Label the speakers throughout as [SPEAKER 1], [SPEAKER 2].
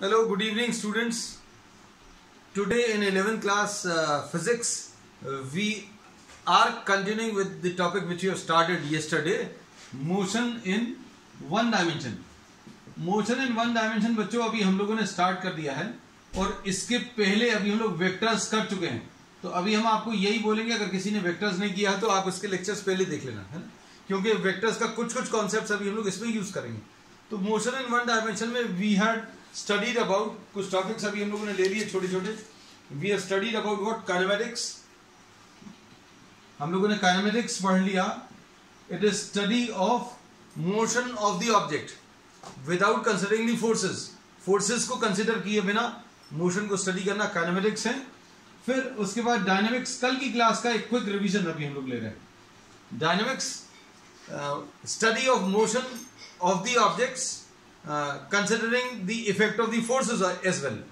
[SPEAKER 1] Hello, good evening, students. Today in 11th class uh, physics, uh, we are continuing with the topic which we have started yesterday motion. Motion in one dimension बच्चों अभी हम लोगों ने start कर दिया है और इसके पहले अभी हम लोग वेक्टर्स कर चुके हैं तो अभी हम आपको यही बोलेंगे अगर किसी ने वेक्टर्स नहीं किया तो आप इसके लेक्चर्स पहले देख लेना है ना क्योंकि वेक्टर्स का कुछ कुछ कॉन्सेप्ट अभी हम लोग इसमें यूज़ करेंगे तो मोशन इन वन डायमेंशन में वी हैड स्टडीड अबाउट कुछ टॉपिक्स अभी हम लोगों ने ले लिए छोटे छोटे we have studied about what kinematics हम लोगों ने काइनेमेटिक्स पढ़ लिया। It is study of motion of the object without considering the forces forces को कंसिडर किए बिना मोशन को स्टडी करना काइनेमेटिक्स है। फिर उसके बाद डायनेमिक्स कल की क्लास का एक क्विक रिवीजन अभी हम लोग ले रहे हैं। Dynamics study of motion of the objects considering the effect of the forces as well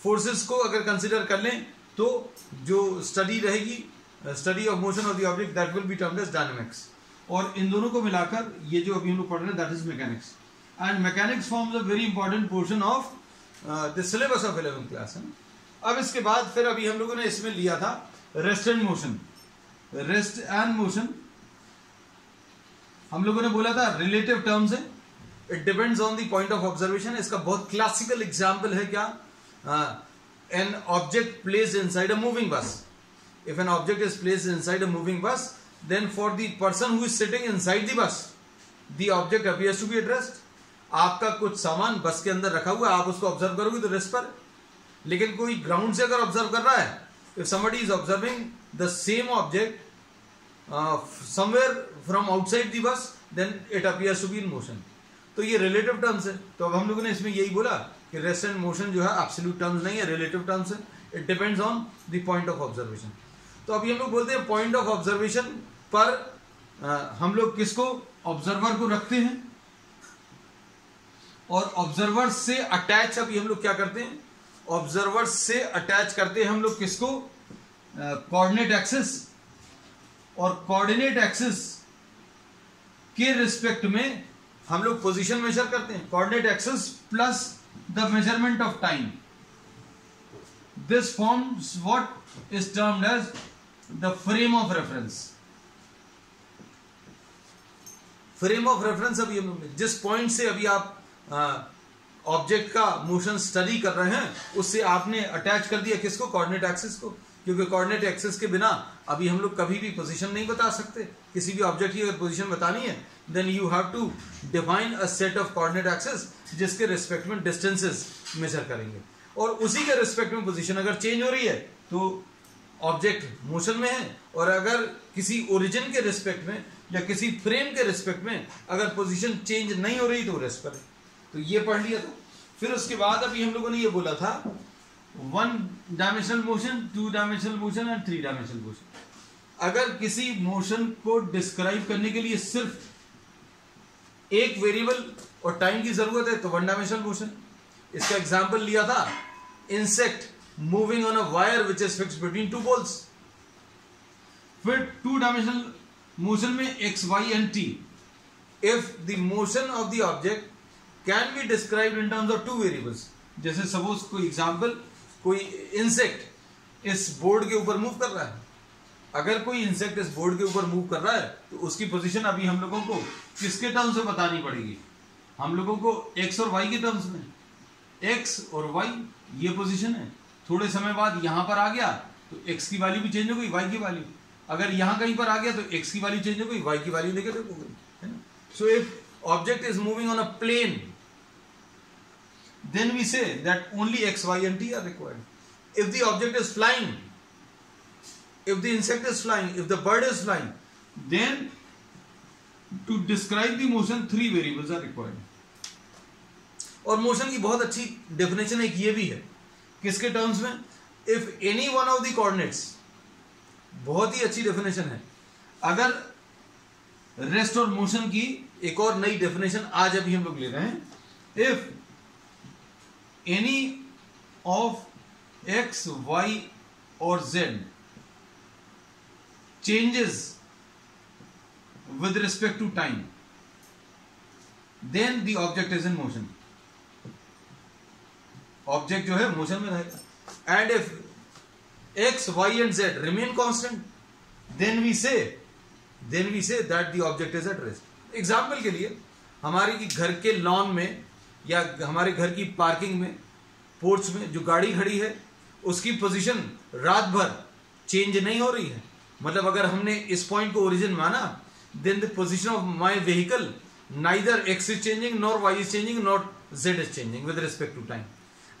[SPEAKER 1] forces को अगर कंसिडर कर लें तो जो स्टडी रहेगी study of motion of the object that will be termed as dynamics और इन दोनों को मिलाकर ये जो अभी हम लोग पढ़ रहे हैं that is mechanics and mechanics forms a very important portion of the syllabus of eleven class है अब इसके बाद फिर अभी हम लोगों ने इसमें लिया था rest and motion rest and motion हम लोगों ने बोला था रिलेटिव टर्म्स है। It depends on the point of observation इसका बहुत क्लासिकल एग्ज़ाम्पल है क्या? An object place inside a moving bus if an object is place inside a moving bus then for the person who is sitting inside the bus the object appears to be at rest आपका कुछ सामान बस के अंदर रखा हुआ है, आप उसको ऑब्ज़र्व करोगे तो रेस्ट पर। लेकिन कोई ग्राउंड से अगर ऑब्ज़र्व कर रहा है if somebody is observing the same object somewhere from outside the bus then it appears to be in motion तो ये रिलेटिव टर्म्स है। तो अब हम लोगों ने इसमें यही बोला कि रेस्ट एंड मोशन जो है एब्सोल्यूट टर्म्स नहीं है रिलेटिव टर्म्स है। It depends on the point of observation तो अभी हम लोग बोलते हैं पॉइंट ऑफ़ ऑब्जर्वेशन पर आ, हम लोग किसको? ऑब्जर्वर को रखते हैं। और ऑब्जर्वर से अटैच अभी हम लोग क्या करते हैं? ऑब्जर्वर से अटैच करते हैं हम लोग किसको? कोऑर्डिनेट एक्सिस और कोऑर्डिनेट एक्सिस के रिस्पेक्ट में हम लोग पोजीशन मेजर करते हैं. Coordinate axes plus the measurement of time this forms what is termed as the frame of reference frame of reference अभी हम जिस पॉइंट से अभी आप ऑब्जेक्ट का मोशन स्टडी कर रहे हैं, उससे आपने अटैच कर दिया किसको? कोऑर्डिनेट एक्सिस को. क्योंकि कोऑर्डिनेट एक्सिस के बिना अभी हम लोग कभी भी पोजीशन नहीं बता सकते. किसी भी ऑब्जेक्ट की अगर पोजीशन बतानी है then you have to define a set of coordinate axes जिसके रिस्पेक्ट में डिस्टेंसेस मेजर करेंगे। और उसी के रिस्पेक्ट में पोजीशन अगर चेंज हो रही है तो ऑब्जेक्ट मोशन में है और अगर किसी ओरिजिन के रिस्पेक्ट में या किसी फ्रेम के रिस्पेक्ट में अगर पोजीशन चेंज नहीं हो रही तो रेस्ट पर तो ये पढ़ लिया था फिर उसके बाद अभी हम लोगों ने ये बोला था one dimensional motion two dimensional motion and three dimensional motion अगर किसी मोशन को डिस्क्राइब करने के लिए सिर्फ़ एक वेरिएबल और टाइम की ज़रूरत है तो वन डायमेंशनल मोशन इसका एग्ज़ाम्पल लिया था insect moving on a wire which is fix between two poles फिर टू डायमेंशनल मोशन में X Y and T if the motion of the object can be describe in terms of two variables जैसे suppose कोई example कोई insect इस board के ऊपर move कर रहा है अगर कोई इंसेक्ट इस बोर्ड के ऊपर मूव कर रहा है तो उसकी पोजीशन अभी हम लोगों को किसके टर्म्स में बतानी पड़ेगी? हम लोगों को एक्स और वाई के टर्म्स में। एक्स और वाई ये पोजीशन है। थोड़े समय बाद यहाँ पर आ गया तो एक्स की वैल्यू भी चेंज हो गई वाई की वैल्यू अगर यहाँ कहीं पर आ गया तो एक्स की वैल्यू चेंज हो गई वाई की वैल्यू नेगेटिव हो है ना? So if object is moving on a plane then we say that only x, y and t are required. If the object is flying, if the insect is flying, if the bird is flying, then to describe the motion three variables are required. और motion की बहुत अच्छी definition एक ये भी है। किसके terms में? If any one of the coordinates बहुत ही अच्छी डेफिनेशन है। अगर रेस्ट और मोशन की एक और नई डेफिनेशन आज अभी हम लोग ले रहे हैं। If any of X Y और z changes with respect to time, then the object is in motion. Object जो है मोशन में रहेगा। And if X Y and Z remain constant then we say then we say that the object is at rest example के लिए हमारे घर के lawn में या हमारे घर की पार्किंग में पोर्ट्स में जो गाड़ी खड़ी है उसकी पोजीशन रात भर चेंज नहीं हो रही है। मतलब अगर हमने इस पॉइंट को ओरिजिन माना then the position of my vehicle neither X is changing nor Y is changing not Z is changing with respect to time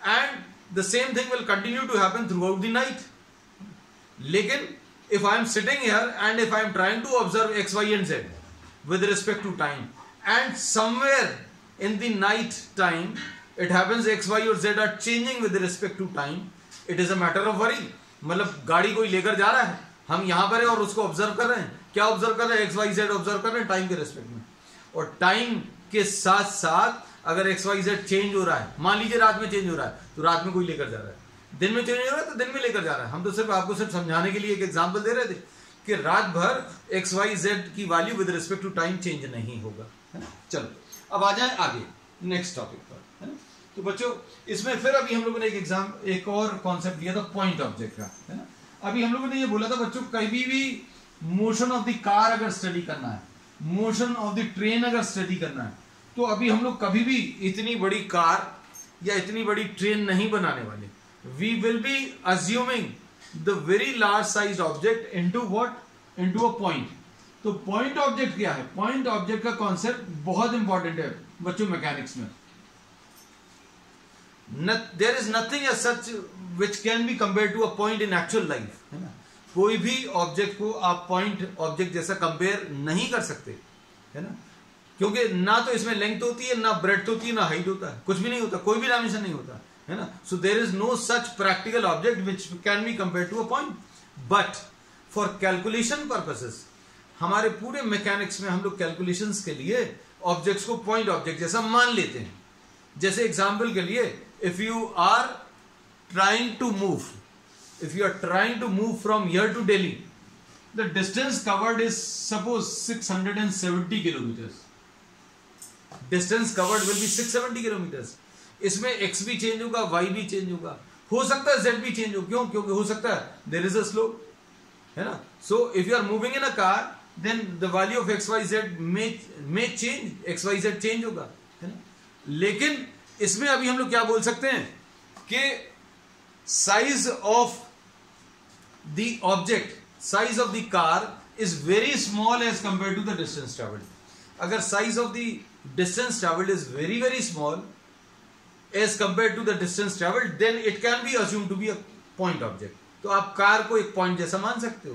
[SPEAKER 1] and the same thing will continue to happen throughout the night लेकिन if I am sitting here and if I am trying to observe X Y and Z with respect to time and somewhere in the night time it happens X Y और Z are changing with respect to time it is a matter of worry मतलब गाड़ी कोई लेकर जा रहा है हम यहाँ पर है और उसको ऑब्ज़र्व कर रहे हैं। क्या ऑब्ज़र्व कर रहे हैं? एक्स वाई जेड ऑब्ज़र्व कर रहे हैं टाइम के रेस्पेक्ट में। और टाइम के साथ साथ अगर एक्स वाई जेड चेंज हो रहा है, मान लीजिए रात में चेंज हो रहा है तो रात में कोई लेकर जा रहा है। दिन में चेंज हो रहा है तो दिन में लेकर जा रहा है। हम तो सिर्फ़ आपको सिर्फ़ समझाने के लिए एक एग्ज़ाम्पल दे रहे थे कि रात भर एक्स वाई जेड की value with respect to time change नहीं होगा चलो, अब आ जाए आगे नेक्स्ट टॉपिक पर, है ना? तो बच्चों, इसमें फिर अभी हम लोगों ने एक एग्ज़ाम एक और कॉन्सेप्ट दिया था पॉइंट ऑब्जेक्ट का, है ना? अभी हम लोगों ने ये बोला था, बच्चों, कभी भी मोशन ऑफ़ द कार अगर स्टडी करना है मोशन ऑफ़ द ट्रेन अगर स्टडी करना है तो अभी हम लोग कभी भी इतनी बड़ी कार या इतनी बड़ी ट्रेन नहीं बनाने वाले। We will be assuming the very large size object into what into a point तो पॉइंट ऑब्जेक्ट क्या है? पॉइंट ऑब्जेक्ट का कॉन्सेप्ट बहुत इंपॉर्टेंट है, बच्चों मैकेनिक्स में। There is nothing as such which can be compare to a point in actual life है ना? कोई भी ऑब्जेक्ट को आप पॉइंट ऑब्जेक्ट जैसा कंपेयर नहीं कर सकते, है ना? क्योंकि ना तो इसमें लेंथ होती है, ना ब्रेथ होती है, ना हाइट होता है। कुछ भी नहीं होता, कोई भी डायमेंशन नहीं होता, है ना? So there is no such practical object which can be compare to a point but for calculation purposes हमारे पूरे मैकेनिक्स में हम लोग कैलकुलेशन के लिए ऑब्जेक्ट्स को पॉइंट ऑब्जेक्ट जैसा मान लेते हैं। जैसे एग्ज़ाम्पल के लिए if you are trying to move, if you are trying to move from here to Delhi, the distance covered is suppose 670 kilometers. Distance covered will be 670 kilometers. इसमें x भी change होगा y भी change होगा हो सकता है z भी change हो क्यों क्योंकि हो सकता है देर इज अ स्लोप है ना so if you are moving in a car then the value of X Y Z may change X Y Z change होगा है ना लेकिन इसमें अभी हम लोग क्या बोल सकते हैं? कि size of the object size of the car is very small as compare to the distance travelled अगर size of the distance travelled is very very small as compare to the distance travelled then it can be assume to be a point object तो आप car को एक point जैसा मान सकते हो।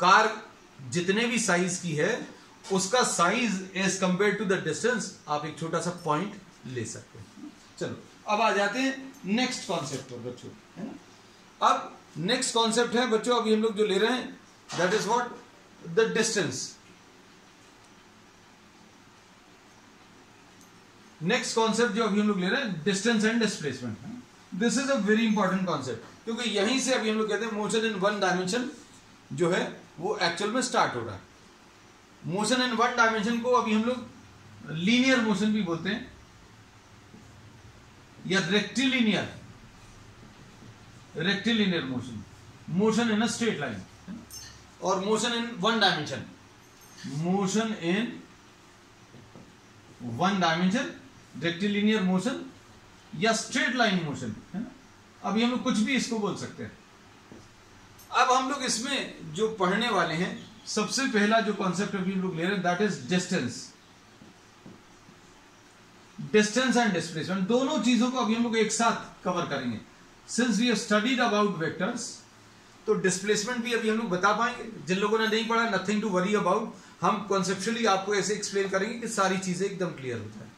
[SPEAKER 1] Car जितने भी साइज़ की है, उसका size as compare to the distance आप एक छोटा सा पॉइंट ले सकते हो। चलो, अब आ जाते हैं नेक्स्ट कॉन्सेप्ट पर, बच्चों, है ना? अब नेक्स्ट कॉन्सेप्ट है, बच्चों, अभी हम लोग जो ले रहे हैं that is what the distance next concept जो अभी हम लोग ले रहे हैं distance and displacement this is a very important concept क्योंकि यहीं से अभी हम लोग कहते हैं मोशन इन वन डायमेंशन जो है, वो एक्चुअल में स्टार्ट हो रहा है। मोशन इन वन डायमेंशन को अभी हम लोग लीनियर मोशन भी बोलते हैं। या rectilinear rectilinear motion motion in a straight line और motion in one dimension motion in one dimension rectilinear motion या स्ट्रेट लाइन मोशन है ना? अभी हम लोग कुछ भी इसको बोल सकते हैं। अब हम लोग इसमें जो पढ़ने वाले हैं सबसे पहला जो कॉन्सेप्ट अभी हम लोग ले रहे हैं that is distance distance and displacement दोनों चीज़ों को अभी हम लोग एक साथ कवर करेंगे। Since we studied about vectors तो डिस्प्लेसमेंट भी अभी हम लोग बता पाएँगे। जिन लोगों ने नहीं पढ़ा नथिंग टू वरी अबाउट हम कॉन्सेप्चुअली आपको ऐसे एक्सप्लेन करेंगे कि सारी चीज़ें एकदम क्लियर हो। जाए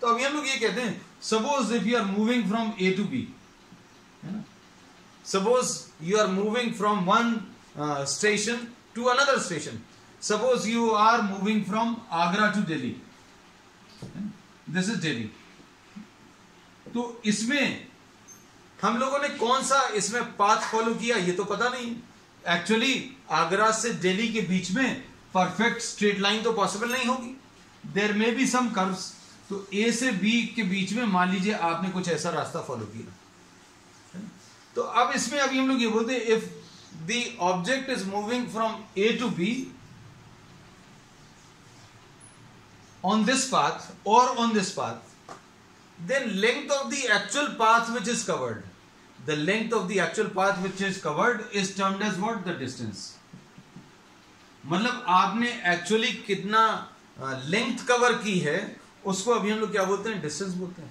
[SPEAKER 1] तो अभी हम लोग ये कहते हैं suppose if you are moving from A to B suppose you are moving from one station to another station suppose you are moving from Agra to Delhi this is Delhi तो इसमें हम लोगों ने कौन सा इसमें पाथ फॉलो किया, ये तो पता नहीं। एक्चुअली आगरा से दिल्ली के बीच में परफेक्ट स्ट्रेट लाइन तो पॉसिबल नहीं होगी। देर मे बी सम कर्व्स तो ए से बी के बीच में मान लीजिए आपने कुछ ऐसा रास्ता फॉलो किया। तो अब इसमें अभी हम लोग ये बोलते हैं if the object is moving from A to B on this path or on this path then length of the actual path which is covered the length of the actual path which is covered is termed as what the distance मतलब आपने actually कितना length cover की है उसको अभी हम लोग क्या बोलते हैं डिस्टेंस बोलते हैं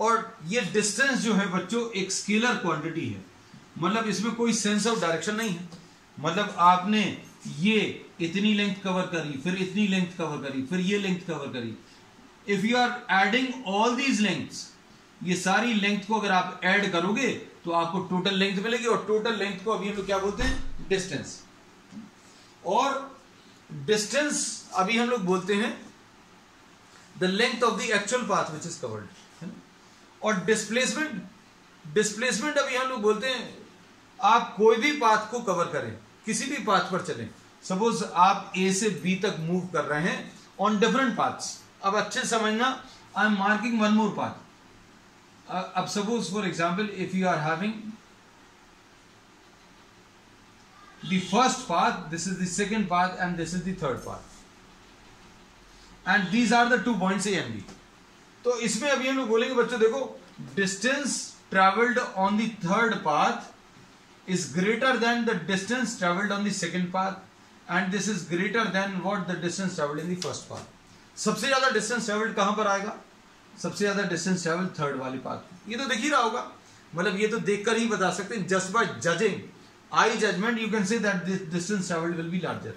[SPEAKER 1] और ये डिस्टेंस जो है बच्चों एक स्केलर क्वांटिटी है मतलब इसमें कोई सेंस ऑफ़ डायरेक्शन नहीं है मतलब आपने ये इतनी लेंथ कवर करी, फिर इतनी लेंथ कवर करी, फिर ये लेंथ कवर करी। If you are adding all these lengths ये सारी लेंथ को अगर आप ऐड करोगे तो आपको टोटल लेंथ मिलेगी और टोटल लेंथ को अभी हम लोग क्या बोलते हैं? डिस्टेंस और डिस्टेंस अभी हम लोग बोलते हैं the length of the actual path which is covered और डिस्प्लेसमेंट डिस्प्लेसमेंट अभी हम लोग बोलते हैं, आप कोई भी पाथ को कवर करें। किसी भी पाथ पर चलें सपोज़ आप ए से बी तक मूव कर रहे हैं ऑन डिफरेंट पाथ्स अब अच्छे समझना I am marking one more path अब suppose for example if you are having the first path, this is the second path, and this is the third path. And these are the two. तो इसमें अभी हम लोग बोलेंगे बच्चों देखो distance travelled on the third path is greater than the distance travelled on the second path and this is greater than what the distance travelled in the first path सबसे ज़्यादा डिस्टेंस ट्रेवल्ड कहाँ पर आएगा? सबसे ज़्यादा distance travelled third वाली path ये तो देख ही रहा होगा। मतलब ये तो देखकर ही बता सकते हैं just by judging I judgement you can say that distance travelled will be larger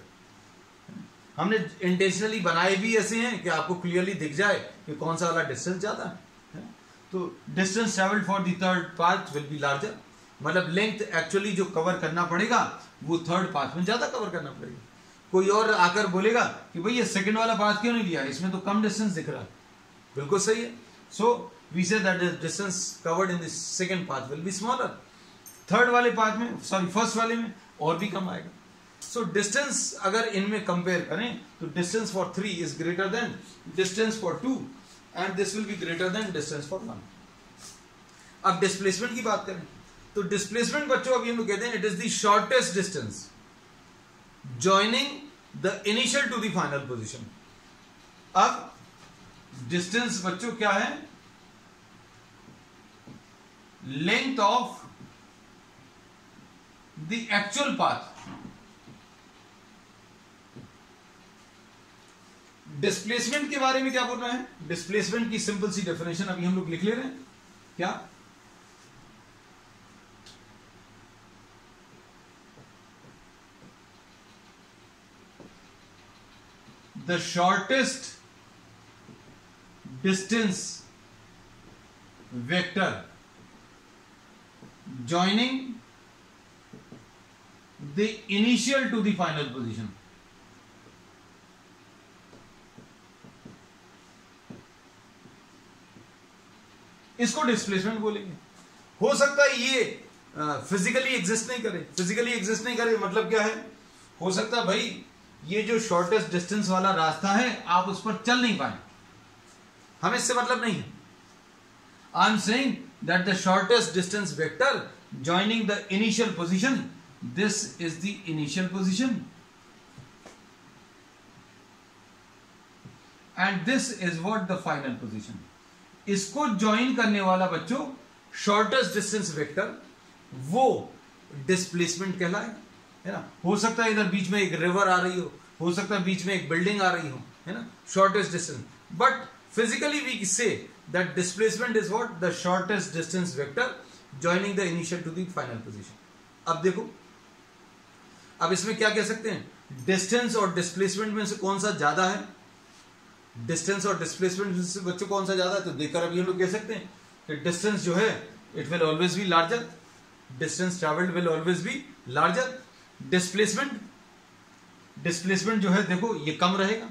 [SPEAKER 1] हमने इंटेंशनली बनाए भी ऐसे हैं कि आपको क्लियरली दिख जाए कि कौन सा वाला डिस्टेंस ज़्यादा है। तो distance travelled for the third path will be larger मतलब लेंथ एक्चुअली जो कवर करना पड़ेगा वो थर्ड पाथ में ज़्यादा कवर करना पड़ेगा। कोई और आकर बोलेगा कि भाई ये सेकंड वाला पाथ क्यों नहीं लिया? इसमें तो कम डिस्टेंस दिख रहा। है बिल्कुल सही है। So we say that distance covered in the second path will be smaller third वाले पार्ट में सॉरी फ़र्स्ट वाले में और भी कम आएगा। सो so, डिस्टेंस अगर इनमें कंपेयर करें तो distance for three is greater than distance for two and this will be greater than distance for one अब डिस्प्लेसमेंट की बात करें। तो डिस्प्लेसमेंट बच्चों, अभी हम लोग कहते हैं it is the shortest distance joining the initial to the final position अब डिस्टेंस बच्चों क्या है? Length of the actual path. Displacement के बारे में क्या बोल रहे हैं? डिस्प्लेसमेंट की सिंपल सी डेफिनेशन अभी हम लोग लिख ले रहे हैं। क्या? The shortest distance vector joining the initial to the final position. इसको डिस्प्लेसमेंट बोलेंगे। हो सकता है ये फिजिकली एग्जिस्ट नहीं करे। फिजिकली एग्जिस्ट नहीं करे मतलब क्या है? हो सकता है भाई ये जो शॉर्टेस्ट डिस्टेंस वाला रास्ता है, आप उस पर चल नहीं पाए हमें इससे मतलब नहीं है। I am saying that the shortest distance vector joining the initial position this is the initial position and this is what the final position इसको ज्वाइन करने वाला बच्चों शॉर्टेस्ट डिस्टेंस वेक्टर वो डिस्प्लेसमेंट कहलाए। है ना? हो सकता है इधर बीच में एक रिवर आ रही हो हो सकता है बीच में एक बिल्डिंग आ रही हो, है ना? Shortest distance but physically we say that displacement is what the shortest distance vector joining the initial to the final position अब देखो, अब इसमें क्या कह सकते हैं? डिस्टेंस और डिस्प्लेसमेंट में से कौन सा ज़्यादा है? डिस्टेंस और डिस्प्लेसमेंट से बच्चों कौन सा ज़्यादा है? तो देखकर अभी हम लोग कह सकते हैं कि डिस्टेंस जो है it will always be larger distance travelled will always be larger displacement displacement जो है, देखो, ये कम रहेगा,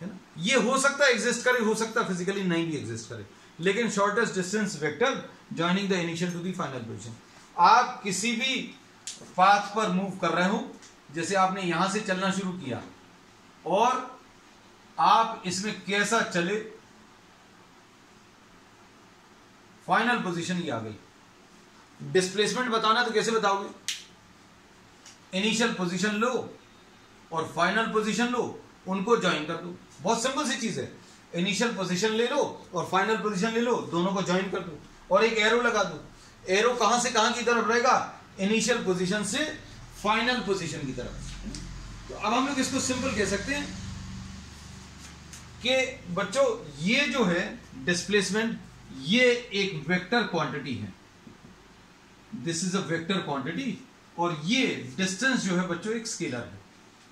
[SPEAKER 1] है ना? ये हो सकता है एग्जिस्ट करे, हो सकता है फिजिकली नहीं भी एग्जिस्ट करे। लेकिन shortest distance vector joining the initial to final position आप किसी भी पाथ पर मूव कर रहे हो, जैसे आपने यहाँ से चलना शुरू किया, और आप इसमें कैसा चले फाइनल पोजीशन ये आ गई। डिस्प्लेसमेंट बताना तो कैसे बताओगे? इनिशियल पोजीशन लो और फाइनल पोजीशन लो, उनको ज्वाइन कर दो। बहुत सिंपल सी चीज़ है। इनिशियल पोजीशन ले लो और फाइनल पोजीशन ले लो, दोनों को ज्वाइन कर दो। और एक एरो लगा दो। एरो कहाँ से कहाँ की तरफ़ रहेगा? इनिशियल पोजीशन से फाइनल पोजीशन की तरफ़। तो अब हम लोग इसको सिंपल कह सकते हैं कि बच्चों, ये जो है डिस्प्लेसमेंट ये एक वेक्टर क्वांटिटी है। This is a vector quantity और ये डिस्टेंस जो है बच्चों, एक स्केलर है।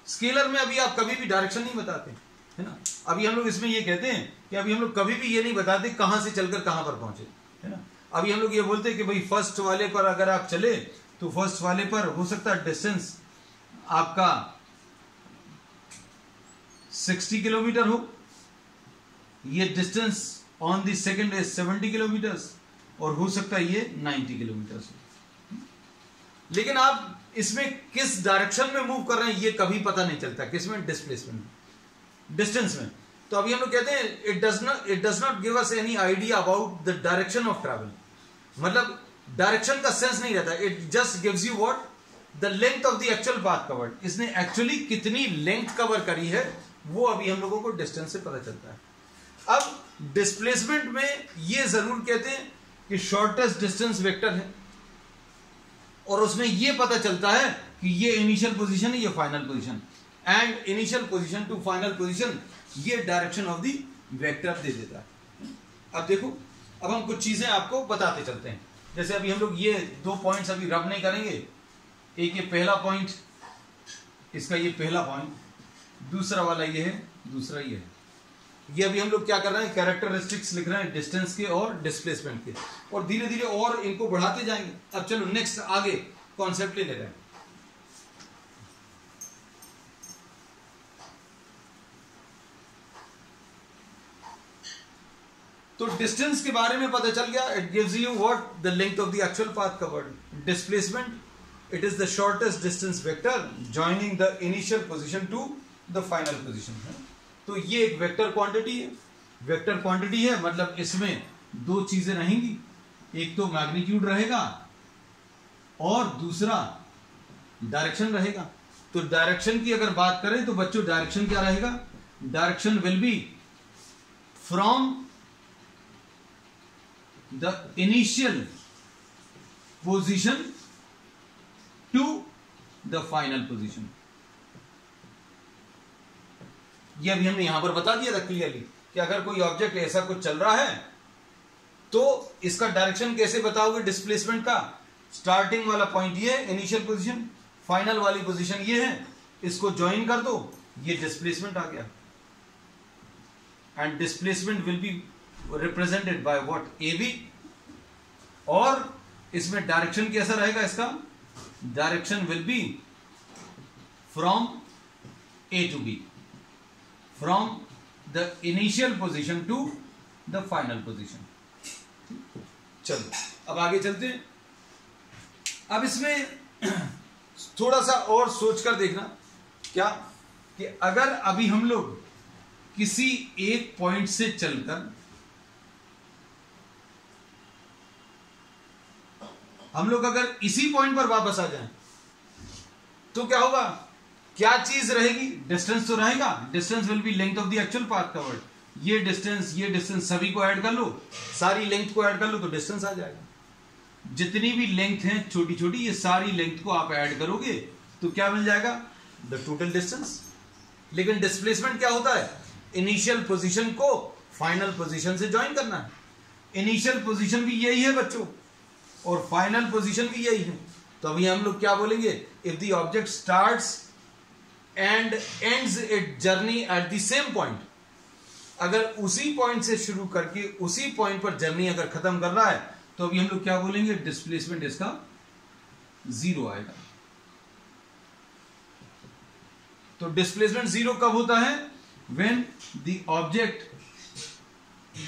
[SPEAKER 1] स्केलर में अभी आप कभी भी डायरेक्शन नहीं बताते, है ना? अभी हम लोग इसमें ये कहते हैं कि अभी हम लोग कभी भी ये नहीं बताते कहाँ से चलकर कहाँ पर पहुँचे, है ना? अभी हम लोग ये बोलते हैं कि भाई फ़र्स्ट वाले पर अगर आप चले तो फ़र्स्ट वाले पर हो सकता है डिस्टेंस आपका 60 किलोमीटर हो। ये distance on the second is 70 kilometre और हो सकता है ये 90 किलोमीटर लेकिन आप इसमें किस डायरेक्शन में मूव कर रहे हैं, ये कभी पता नहीं चलता, किसमें? डिस्प्लेसमेंट डिस्टेंस में. तो अभी हम लोग कहते हैं it does not it does not give us any idea about the direction of travel मतलब डायरेक्शन का सेंस नहीं रहता. It just gives you what the length of the actual path covered इसने एक्चुअली कितनी लेंथ कवर करी है, वो अभी हम लोगों को डिस्टेंस से पता चलता है. अब डिस्प्लेसमेंट में ये ज़रूर कहते हैं कि शॉर्टेस्ट डिस्टेंस वेक्टर है. और उसमें ये पता चलता है कि ये इनिशियल पोजीशन है, ये final position and initial position to final position ये डायरेक्शन ऑफ़ द वेक्टर दे देता है. अब देखो, अब हम कुछ चीज़ें आपको बताते चलते हैं. जैसे अभी हम लोग ये दो पॉइंट्स अभी रब नहीं करेंगे. एक ये पहला पॉइंट इसका ये पहला पॉइंट दूसरा वाला ये है, दूसरा ये है. ये अभी हम लोग क्या कर रहे हैं कैरेक्टरिस्टिक्स लिख रहे हैं डिस्टेंस के और डिस्प्लेसमेंट के। और धीरे धीरे और इनको बढ़ाते जाएँगे। अब चलो नेक्स्ट आगे कॉन्सेप्ट ले रहे हैं। तो डिस्टेंस के बारे में पता चल गया। It gives you what the length of the actual path covered displacement it is the shortest distance vector joining the initial position to the final position तो ये एक वेक्टर क्वांटिटी है। वेक्टर क्वांटिटी है मतलब इसमें दो चीज़ें रहेंगी। एक तो मैग्नीट्यूड रहेगा और दूसरा डायरेक्शन रहेगा। तो डायरेक्शन की अगर बात करें तो बच्चों डायरेक्शन क्या रहेगा? Direction will be from the initial position to the final position ये अभी हमने यहाँ पर बता दिया था क्लियरली कि अगर कोई ऑब्जेक्ट ऐसा कुछ चल रहा है तो इसका डायरेक्शन कैसे बताओगे डिस्प्लेसमेंट का? स्टार्टिंग वाला पॉइंट ये इनिशियल पोजीशन फाइनल वाली पोजीशन ये है, इसको ज्वाइन कर दो, ये डिस्प्लेसमेंट आ गया। And displacement will be represented by what A B और इसमें डायरेक्शन कैसा रहेगा इसका? Direction will be from A to B from the initial position to the final position. चलो, अब आगे चलते हैं। अब इसमें थोड़ा सा और सोचकर देखना, क्या कि अगर अभी हम लोग किसी एक पॉइंट से चलकर हम लोग अगर इसी पॉइंट पर वापस आ जाएँ तो क्या होगा? क्या चीज़ रहेगी? डिस्टेंस तो रहेगा। Distance will be length of the actual path covered ये डिस्टेंस ये डिस्टेंस सभी को ऐड कर लो। सारी लेंथ को ऐड कर लो तो डिस्टेंस आ जाएगा। जितनी भी लेंथ है छोटी छोटी ये सारी लेंथ को आप ऐड करोगे तो क्या मिल जाएगा? द टोटल डिस्टेंस लेकिन डिस्प्लेसमेंट क्या होता है? इनिशियल पोजीशन को फाइनल पोजीशन से ज्वाइन करना है। इनिशियल पोजीशन भी यही है बच्चों। और फाइनल पोजीशन भी यही है। तो अभी हम लोग क्या बोलेंगे? If the object starts and ends it journey at the same point अगर उसी पॉइंट से शुरू करके उसी पॉइंट पर जर्नी अगर खत्म कर रहा है तो अभी हम लोग क्या बोलेंगे? डिस्प्लेसमेंट इसका ज़ीरो आएगा। तो डिस्प्लेसमेंट ज़ीरो कब होता है? When the object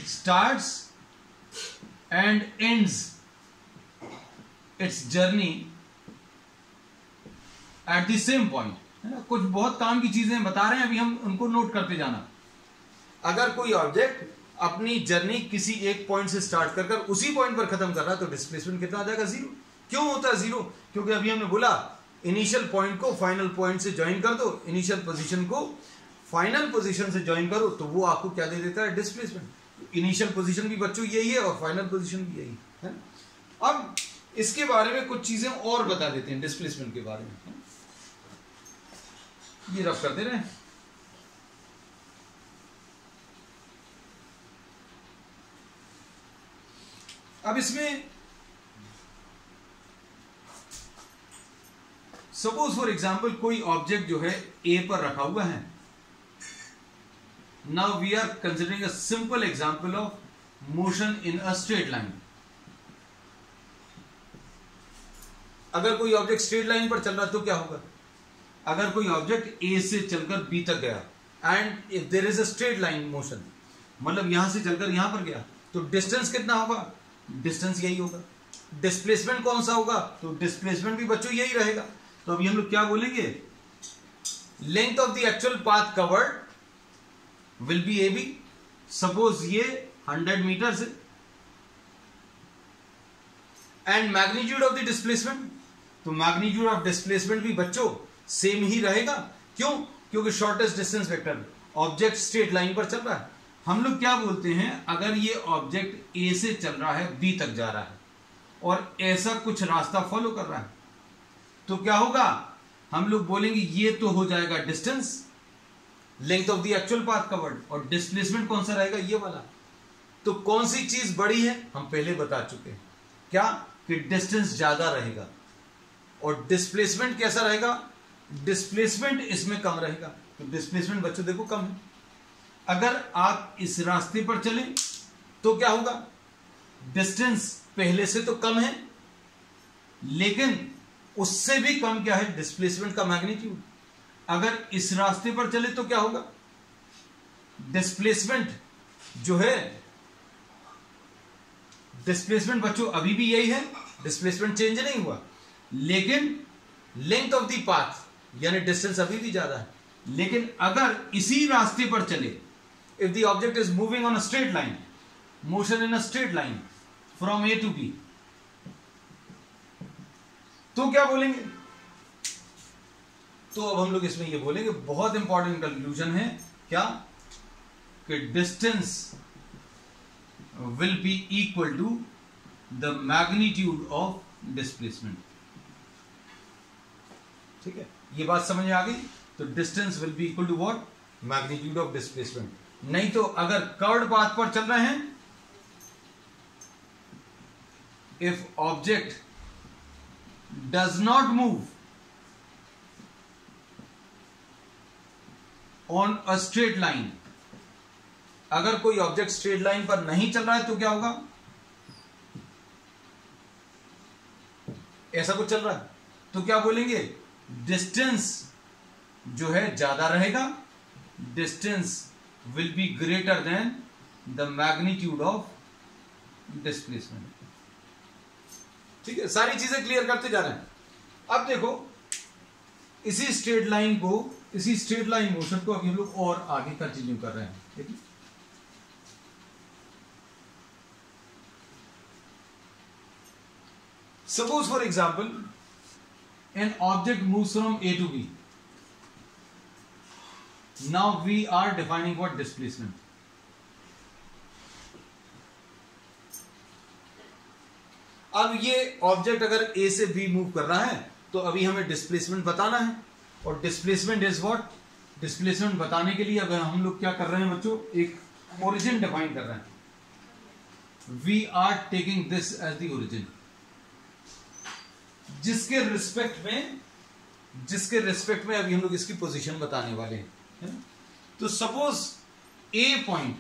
[SPEAKER 1] starts and ends its journey at the same point है ना? कुछ बहुत काम की चीज़ें बता रहे हैं, अभी हम उनको नोट करते जाना। अगर कोई ऑब्जेक्ट अपनी जर्नी किसी एक पॉइंट से स्टार्ट कर कर उसी पॉइंट पर खत्म कर रहा है तो डिस्प्लेसमेंट कितना आ जाएगा? ज़ीरो क्यों होता है ज़ीरो क्योंकि अभी हमने बोला इनिशियल पॉइंट को फाइनल पॉइंट से ज्वाइन कर दो इनिशियल पोजीशन को फाइनल पोजीशन से ज्वाइन करो तो वो आपको क्या दे देता है? डिस्प्लेसमेंट इनिशियल पोजीशन भी बच्चों यही है और फाइनल पोजीशन भी यही है अब इसके बारे में कुछ चीज़ें और बता देते हैं डिस्प्लेसमेंट के बारे में। ये रफ कर दे रहे। अब इसमें सपोज़ फॉर एग्ज़ाम्पल कोई ऑब्जेक्ट जो है ए पर रखा हुआ है। Now we are considering a simple example of motion in a straight line अगर कोई ऑब्जेक्ट स्ट्रेट लाइन पर चल रहा है तो क्या होगा? अगर कोई ऑब्जेक्ट ए से चलकर बी तक गया and if there is a straight line motion मतलब यहाँ से चलकर यहाँ पर गया तो डिस्टेंस कितना होगा? डिस्टेंस यही होगा। डिस्प्लेसमेंट कौन सा होगा? तो डिस्प्लेसमेंट भी बच्चों यही रहेगा। तो अभी हम लोग क्या बोलेंगे? Length of the actual path covered will be A B suppose ये 100 metre say and magnitude of the displacement तो मैग्नीट्यूड ऑफ़ डिस्प्लेसमेंट भी बच्चों सेम ही रहेगा। क्यों? क्योंकि shortest distance vector object straight line पर चल रहा है। हम लोग क्या बोलते हैं? अगर ये ऑब्जेक्ट ए से चल रहा है बी तक जा रहा है, और ऐसा कुछ रास्ता फॉलो कर रहा है तो क्या होगा? हम लोग बोलेंगे, ये तो हो जाएगा distance length of the actual path covered और डिस्प्लेसमेंट कौन सा रहेगा? ये वाला। तो कौन सी चीज़ बड़ी है? हम पहले बता चुके हैं। क्या? कि डिस्टेंस ज़्यादा रहेगा, और डिस्प्लेसमेंट कैसा रहेगा? डिस्प्लेसमेंट इसमें कम रहेगा। तो डिस्प्लेसमेंट बच्चों देखो कम है। अगर आप इस रास्ते पर चले तो क्या होगा? डिस्टेंस पहले से तो कम है, लेकिन उससे भी कम क्या है? डिस्प्लेसमेंट का मैग्नीट्यूड अगर इस रास्ते पर चले तो क्या होगा? डिस्प्लेसमेंट जो है डिस्प्लेसमेंट बच्चों अभी भी यही है। डिस्प्लेसमेंट चेंज नहीं हुआ। लेकिन लेंथ ऑफ़ दी पाथ यानी डिस्टेंस अभी भी ज़्यादा है। लेकिन अगर इसी रास्ते पर चले if the object is moving on a straight line, motion in a straight line, from a to b तो क्या बोलेंगे? तो अब हम लोग इसमें ये बोलेंगे, बहुत इंपॉर्टेंट कंक्लूजन है क्या? कि distance will be equal to the magnitude of displacement ठीक है? ये बात समझ में आ गई? तो distance will be equal to what magnitude of displacement नहीं तो अगर कर्ड पाथ पर चल रहे हैं if object does not move on a straight line अगर कोई ऑब्जेक्ट स्ट्रेट लाइन पर नहीं चल रहा है तो क्या होगा? ऐसा कुछ चल रहा है। तो क्या बोलेंगे? डिस्टेंस जो है ज़्यादा रहेगा distance will be greater than the magnitude of displacement. ठीक है, सारी चीज़ें क्लियर करते जा रहे हैं। अब देखो, इसी स्ट्रेट लाइन को, इसी स्ट्रेट लाइन मोशन को अभी हम लोग और आगे कंटिन्यू कर रहे हैं। ठीक है? Suppose for example an object moves from a to b. Now we are defining what displacement. अब ये ऑब्जेक्ट अगर ए से बी मूव कर रहा है तो अभी हमें डिस्प्लेसमेंट बताना है। और डिस्प्लेसमेंट इज़ व्हाट डिस्प्लेसमेंट बताने के लिए अगर हम लोग क्या कर रहे हैं बच्चों, एक ओरिजिन डिफाइन कर रहे हैं। We are taking this as the origin जिसके रिस्पेक्ट में, जिसके रिस्पेक्ट में अभी हम लोग इसकी पोजीशन बताने वाले हैं तो सपोज़ ए पॉइंट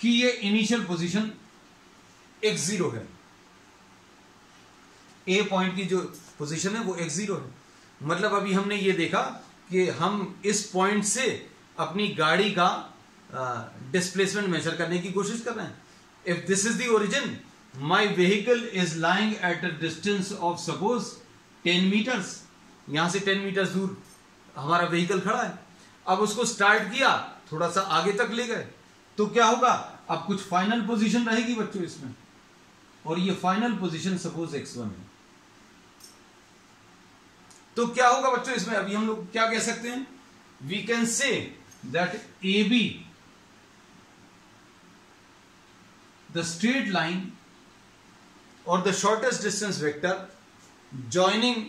[SPEAKER 1] कि ये इनिशियल पोजीशन एक्स ज़ीरो है। ए पॉइंट की जो पोजीशन है वो एक्स ज़ीरो है। मतलब अभी हमने ये देखा कि हम इस पॉइंट से अपनी गाड़ी का डिस्प्लेसमेंट मेजर करने की कोशिश कर रहे हैं। If this is the origin my vehicle is lying at a distance of suppose ten metres यहाँ से टेन मीटर्स दूर हमारा व्हीकल खड़ा है। अब उसको स्टार्ट किया, थोड़ा सा आगे तक ले गए तो क्या होगा? अब कुछ फाइनल पोजीशन रहेगी बच्चों इसमें। और ये final position suppose X one है। तो क्या होगा बच्चों इसमें? अभी हम लोग क्या कह सकते हैं? We can say that A B the straight line और the shortest distance vector joining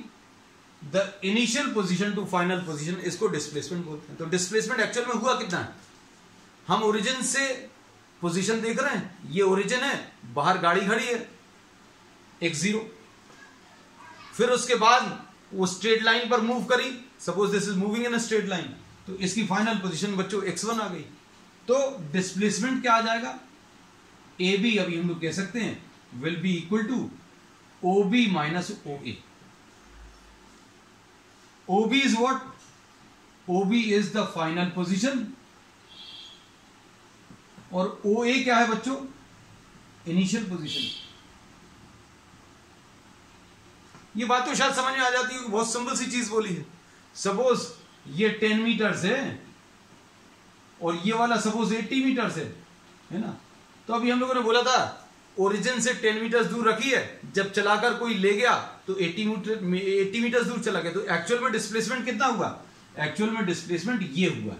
[SPEAKER 1] the initial position to final position इसको डिस्प्लेसमेंट बोलते हैं। तो डिस्प्लेसमेंट एक्चुअल में हुआ कितना? है हम ओरिजिन से पोजीशन देख रहे हैं। ये ओरिजिन है, बाहर गाड़ी खड़ी है, एक ज़ीरो फिर उसके बाद वो स्ट्रेट लाइन पर मूव करी। Suppose this is moving in straight line तो इसकी फाइनल पोजीशन बच्चों एक्स वन आ गई। तो डिस्प्लेसमेंट क्या आ जाएगा? ए बी अभी हम लोग कह सकते हैं will be equal to O B minus O A O B is what O B is the final position और ओ ए क्या है बच्चों? इनिशियल पोजिशन ये बात तो शायद समझ में आ जाती है बहुत सिंपल सी चीज़ बोली है। सपोज़ ये टेन मीटर है और ये वाला सपोज़ एट्टी मीटर्स है है ना? तो अभी हम लोगों ने बोला था ओरिजिन से टेन मीटर दूर रखी है, जब चलाकर कोई ले गया तो एट्टी मीटर एट्टी मीटर्स दूर चला गया तो एक्चुअल में डिस्प्लेसमेंट कितना हुआ? एक्चुअल में डिस्प्लेसमेंट ये हुआ।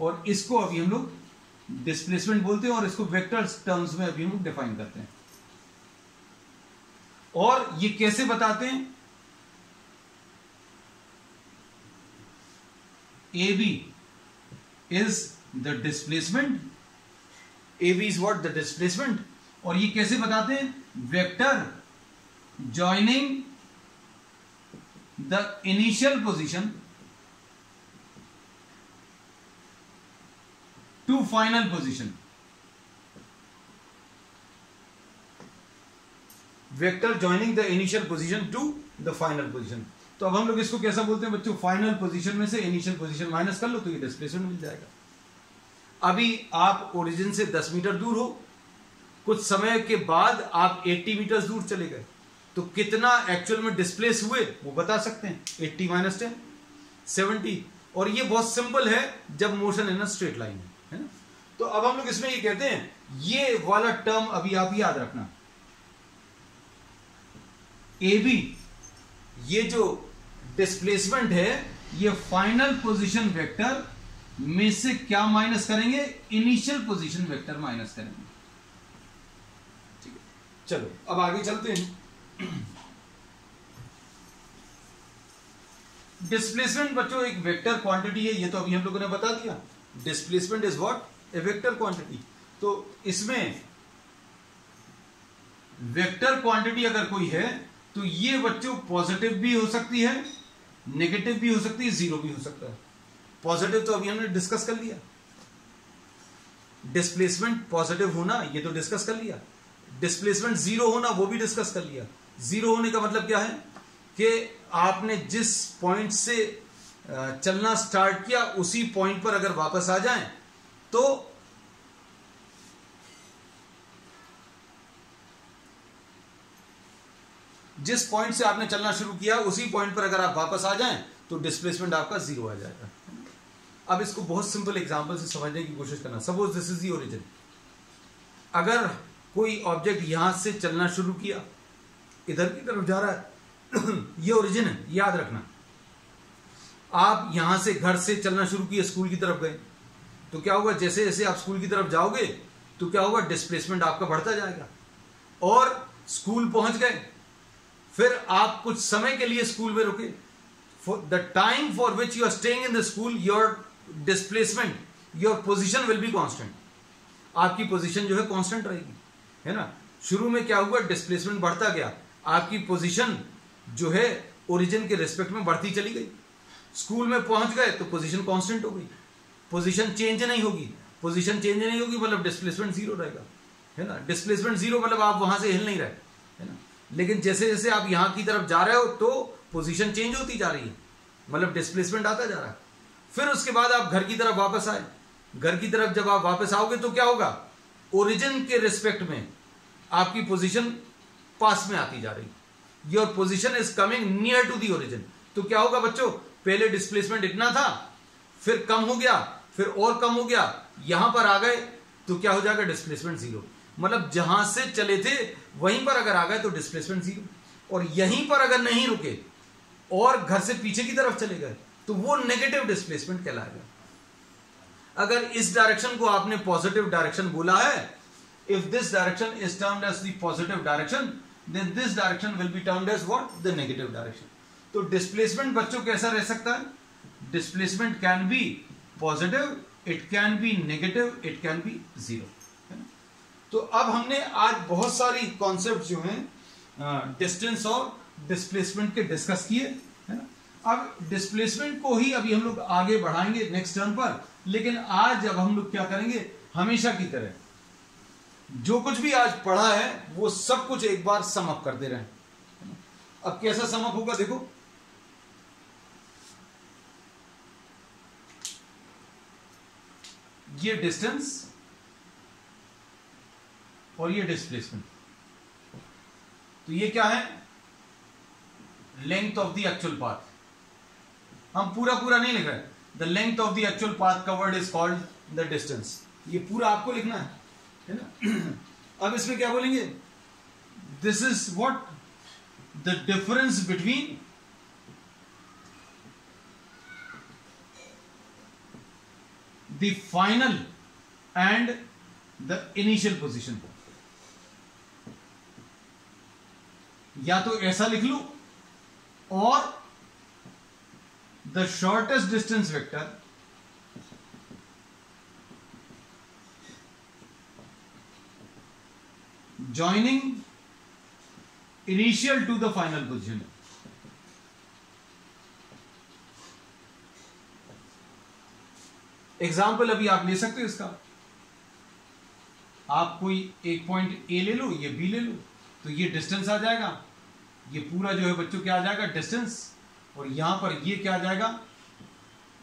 [SPEAKER 1] और इसको अभी हम लोग डिस्प्लेसमेंट बोलते हैं और इसको वेक्टर टर्म्स में अभी हम लोग डिफाइन करते हैं। और ये कैसे बताते हैं? A B is the displacement A B is what the displacement और ये कैसे बताते हैं? Vector joining the initial position to final position vector joining the initial position to the final position तो अब हम लोग इसको कैसा बोलते हैं बच्चों? फाइनल पोजीशन में से इनिशियल पोजीशन माइनस कर लो तो ये डिस्प्लेसमेंट मिल जाएगा। अभी आप ओरिजिन से 10 मीटर दूर हो, कुछ समय के बाद आप 80 मीटर दूर चले गए। तो कितना एक्चुअल में डिस्प्लेस हुए, वो बता सकते हैं। 80 माइनस टेन सेवेंटी और ये बहुत सिंपल है, जब मोशन इन स्ट्रेट लाइन है ना? तो अब हम लोग इसमें ये कहते हैं, ये वाला टर्म अभी आप याद रखना। ए बी ये जो डिस्प्लेसमेंट है, ये फाइनल पोजीशन वेक्टर में से क्या माइनस करेंगे? इनिशियल पोजीशन वेक्टर माइनस करेंगे। ठीक है, चलो, अब आगे चलते हैं। डिस्प्लेसमेंट बच्चों, एक वेक्टर क्वांटिटी है, ये तो अभी हम लोगों ने बता दिया। Displacement is what a vector quantity तो इसमें वेक्टर क्वांटिटी अगर कोई है तो ये बच्चों पॉजिटिव भी हो सकती है नेगेटिव भी हो सकती है ज़ीरो भी हो सकता है। पॉजिटिव तो अभी हमने डिस्कस कर लिया। डिस्प्लेसमेंट पॉजिटिव होना, ये तो डिस्कस कर लिया। डिस्प्लेसमेंट ज़ीरो होना, वो भी डिस्कस कर लिया। ज़ीरो होने का मतलब क्या है? कि आपने जिस पॉइंट से चलना स्टार्ट किया, उसी पॉइंट पर अगर वापस आ जाएँ तो जिस पॉइंट से आपने चलना शुरू किया, उसी पॉइंट पर अगर आप वापस आ जाएँ तो डिस्प्लेसमेंट आपका ज़ीरो आ जाएगा। अब इसको बहुत सिंपल एग्जांपल से समझने की कोशिश करना। Suppose this is the origin अगर कोई ऑब्जेक्ट यहाँ से चलना शुरू किया, इधर की तरफ़ जा रहा है, ये ओरिजिन है, याद रखना। आप यहाँ से घर से चलना शुरू किए स्कूल की तरफ़ गए तो क्या होगा? जैसे जैसे आप स्कूल की तरफ़ जाओगे तो क्या होगा? डिस्प्लेसमेंट आपका बढ़ता जाएगा। और स्कूल पहुँच गए फिर आप कुछ समय के लिए स्कूल में रुके। The time for which you are staying in the school your displacement your position will be constant आपकी पोजिशन जो है कॉन्स्टेंट रहेगी, है ना? शुरू में क्या हुआ? डिस्प्लेसमेंट बढ़ता गया। आपकी पोजिशन जो है ओरिजिन के रिस्पेक्ट में बढ़ती चली गई। स्कूल में पहुँच गए तो पोजीशन कांस्टेंट हो गई। पोजीशन चेंज नहीं होगी। पोजीशन चेंज नहीं होगी मतलब डिस्प्लेसमेंट ज़ीरो रहेगा, है ना? डिस्प्लेसमेंट ज़ीरो मतलब आप वहाँ से हिल नहीं रहे। लेकिन जैसे जैसे आप यहाँ की तरफ़ जा रहे हो तो पोजीशन चेंज होती जा रही है। मतलब डिस्प्लेसमेंट आता जा रहा है। फिर उसके बाद आप घर की तरफ़ वापस आए। घर की तरफ़ जब आप वापस आओगे तो क्या होगा? ओरिजिन के रिस्पेक्ट में आपकी पोजीशन पास में आती जा रही। Your position is coming near to the origin तो क्या होगा बच्चों? पहले डिस्प्लेसमेंट इतना था, फिर कम हो गया, फिर और कम हो गया, यहाँ पर आ गए तो क्या हो जाएगा? डिस्प्लेसमेंट ज़ीरो मतलब जहाँ से चले थे, वहीं पर अगर आ गए तो डिस्प्लेसमेंट ज़ीरो और यहीं पर अगर नहीं रुके, और घर से पीछे की तरफ़ चले गए तो वो नेगेटिव डिस्प्लेसमेंट कहलाएगा। अगर इस डायरेक्शन को आपने पॉजिटिव डायरेक्शन बोला है if this direction is termed as the positive direction then this direction will be termed as what the negative direction तो डिस्प्लेसमेंट बच्चों कैसा रह सकता है? Displacement can be positive it can be negative it can be zero तो अब हमने आज बहुत सारी कॉन्सेप्ट जो हैं डिस्टेंस और डिस्प्लेसमेंट के डिस्कस किए, है ना? अब डिस्प्लेसमेंट को ही अभी हम लोग आगे बढ़ाएँगे नेक्स्ट टर्न पर, लेकिन आज अब हम लोग क्या करेंगे? हमेशा की तरह। जो कुछ भी आज पढ़ा है, वो सब कुछ एक बार समअप कर दे रहे अब कैसा समअप होगा देखो। ये डिस्टेंस और ये डिस्प्लेसमेंट तो ये क्या है? Length of the actual path हम पूरा पूरा नहीं लिख रहे. The length of the actual path covered is called the distance ये पूरा आपको लिखना है है ना? अब इसमें क्या बोलेंगे? This is what the difference between the final and the initial position. या तो ऐसा लिख लू, और the shortest distance vector joining initial to the final position. Example अभी आप ले सकते हो इसका। आप कोई एक पॉइंट ए ले लो, ये बी ले लो। तो ये डिस्टेंस आ जाएगा, ये पूरा जो है बच्चों क्या आ जाएगा? डिस्टेंस और यहाँ पर ये क्या आ जाएगा?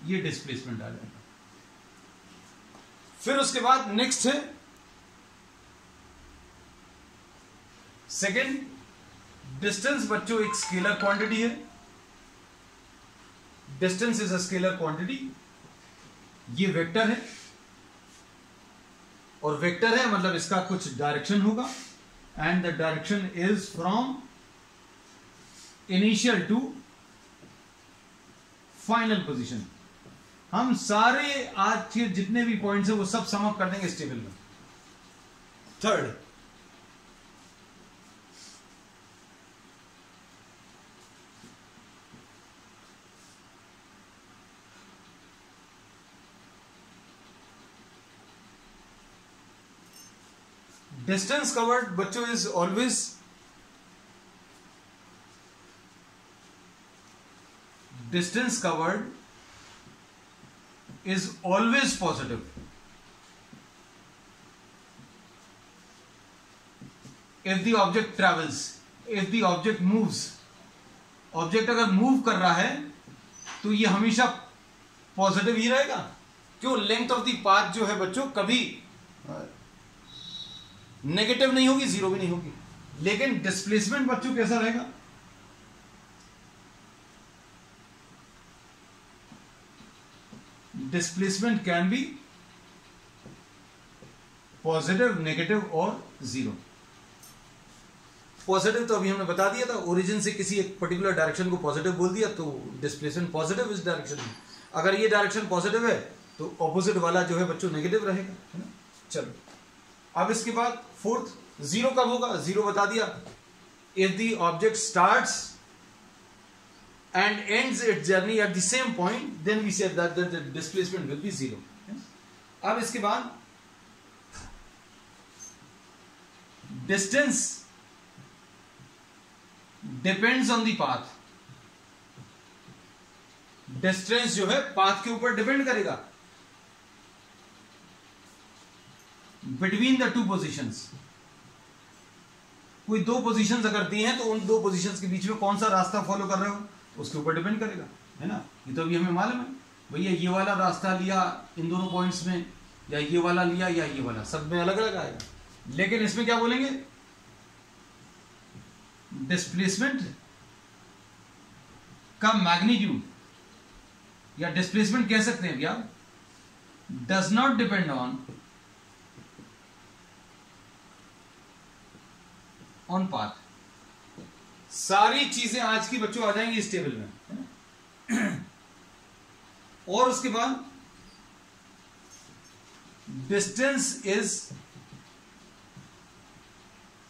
[SPEAKER 1] ये डिस्प्लेसमेंट आ जाएगा। फिर उसके बाद नेक्स्ट है। सेकेंड डिस्टेंस बच्चों एक स्केलर क्वांटिटी है। Distance is a scalar quantity ये वेक्टर है। और वेक्टर है मतलब इसका कुछ डायरेक्शन होगा। And the direction is from initial to final position हम सारे आज के जितने भी पॉइंट्स हैं, वो सब समअप कर देंगे इस टेबल में। थर्ड डिस्टेंस कवर्ड बच्चों is always distance covered is always positive if the object travels if the object moves object अगर मूव कर रहा है तो ये हमेशा पॉजिटिव ही रहेगा। क्यों? लेंथ ऑफ़ द पाथ जो है बच्चों, कभी नेगेटिव नहीं होगी ज़ीरो भी नहीं होगी। लेकिन डिस्प्लेसमेंट बच्चों कैसा रहेगा? Displacement can be positive negative और ज़ीरो पॉजिटिव तो अभी हमने बता दिया था ओरिजिन से किसी एक पर्टिकुलर डायरेक्शन को पॉजिटिव बोल दिया तो डिस्प्लेसमेंट पॉजिटिव इस डायरेक्शन में। अगर ये डायरेक्शन पॉजिटिव है तो ऑपोजिट वाला जो है बच्चों नेगेटिव रहेगा है ना? चलो। अब इसके बाद फोर्थ, ज़ीरो कब होगा? ज़ीरो बता दिया। If the object start and ends it journey at the same point then we say that the displacement will be zero अब इसके बाद distance depends on the path distance जो है पाथ के ऊपर डिपेंड करेगा। बिटवीन द टू पोजिशंस कोई दो पोजीशंस अगर दी हैं तो उन दो पोजीशंस के बीच में कौन सा रास्ता फॉलो कर रहे हो? उसके ऊपर डिपेंड करेगा, है ना? ये तो अभी हमें मालूम है। भैया, ये वाला रास्ता लिया इन दोनों पॉइंट्स में, या ये वाला लिया, या ये वाला, सब में अलग अलग आएगा। लेकिन इसमें क्या बोलेंगे? डिस्प्लेसमेंट का मैग्नीट्यूड या डिस्प्लेसमेंट कह सकते हैं भैया does not depend on on path सारी चीज़ें आज की बच्चों आ जाएँगी इस टेबल में और उसके बाद डिस्टेंस इज़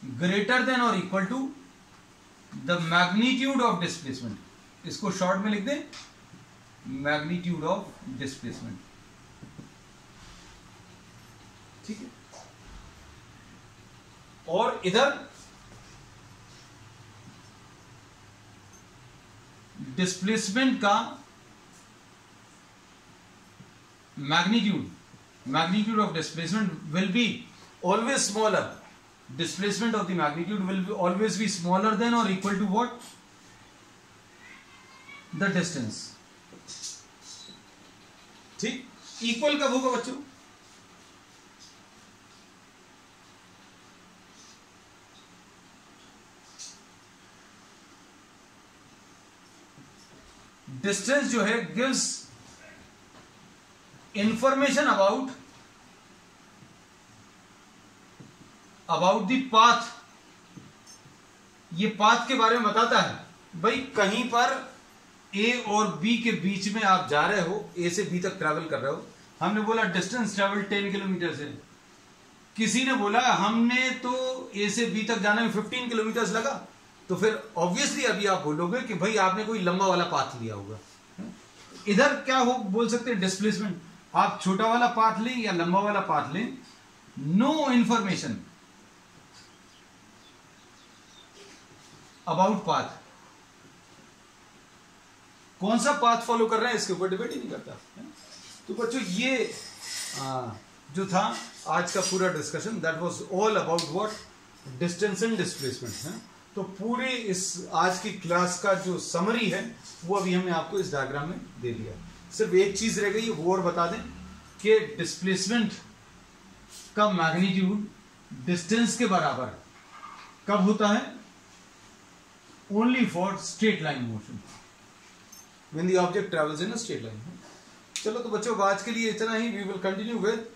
[SPEAKER 1] ग्रेटर देन और equal to the magnitude of displacement इसको शॉर्ट में लिख दें मैग्नीट्यूड ऑफ़ डिस्प्लेसमेंट ठीक है? और इधर डिस्प्लेसमेंट का magnitude magnitude of displacement will be always smaller displacement of the magnitude will be always be smaller than और equal to what the distance ठीक? इक्वल कब होगा बच्चों? डिस्टेंस जो है gives information about about the path. ये path के बारे में बताता है। भाई, कहीं पर ए और बी के बीच में आप जा रहे हो ए से बी तक ट्रैवल कर रहे हो, हमने बोला डिस्टेंस ट्रैवल टेन किलोमीटर से किसी ने बोला, हमने तो ए से बी तक जाने में फिफ्टीन किलोमीटर लगा। तो फिर ऑब्वियसली अभी आप बोलोगे कि भाई आपने कोई लंबा वाला पाथ लिया होगा। इधर क्या हो बोल सकते हैं डिस्प्लेसमेंट आप छोटा वाला पाथ लें या लंबा वाला पाथ लें नो इंफॉर्मेशन अबाउट पाथ कौन सा पाथ फॉलो कर रहे हैं इसके ऊपर डिबेट ही नहीं करता। तो बच्चों ये आ, जो था आज का पूरा discussion that was all about what distance and displacement है। तो पूरे इस, आज की क्लास का जो समरी है, वो अभी हमने आपको इस डायग्राम में दे दिया। सिर्फ़ एक चीज़ रह गई, वो और बता दें कि डिस्प्लेसमेंट का मैग्नीट्यूड डिस्टेंस के बराबर कब होता है? Only for straight line motion the object travels in a straight line. चलो तो बच्चों, आज के लिए इतना ही। We will continue with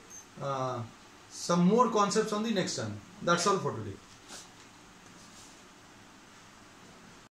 [SPEAKER 1] some more concepts on the next time that's all for today